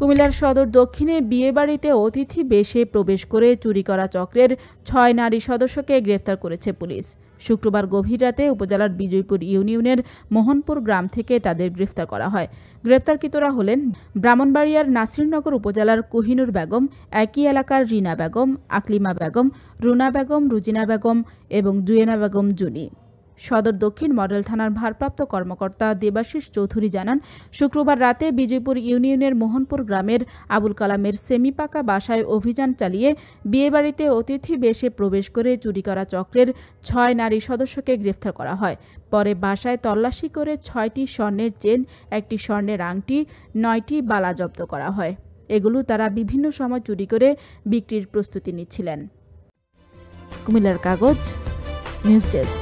কুমিল্লার সদর দক্ষিণে বিয়েবাড়িতে অতিথি বেশে প্রবেশ করে চুরি করা চক্রের ছয় নারী সদস্যকে গ্রেফতার করেছে পুলিশ। শুক্রবার গভীর রাতে উপজেলার বিজয়পুর ইউনিয়নের মোহনপুর গ্রাম থেকে তাদের গ্রেফতার করা হয়। গ্রেপ্তারকৃতরা হলেন ব্রাহ্মণবাড়িয়ার নাসিরনগর উপজেলার কুহিনুর বেগম, একই এলাকার রিনা বেগম, আকলিমা বেগম, রুনা বেগম, রুজিনা বেগম এবং জুয়েনা বেগম জুনি। সদর দক্ষিণ মডেল থানার ভারপ্রাপ্ত কর্মকর্তা দেবাশিস চৌধুরী জানান, শুক্রবার রাতে বিজয়পুর ইউনিয়নের মোহনপুর গ্রামের আবুল কালামের সেমিপাকা বাসায় অভিযান চালিয়ে বিয়েবাড়িতে অতিথি বেশে প্রবেশ করে চুরি করা চক্রের ছয় নারী সদস্যকে গ্রেফতার করা হয়। পরে বাসায় তল্লাশি করে ছয়টি স্বর্ণের চেন, একটি স্বর্ণের আংটি, নয়টি বালা জব্দ করা হয়। এগুলো তারা বিভিন্ন সময় চুরি করে বিক্রির প্রস্তুতি নিচ্ছিলেন। কুমিল্লার কাগজ, নিউজ ডেস্ক।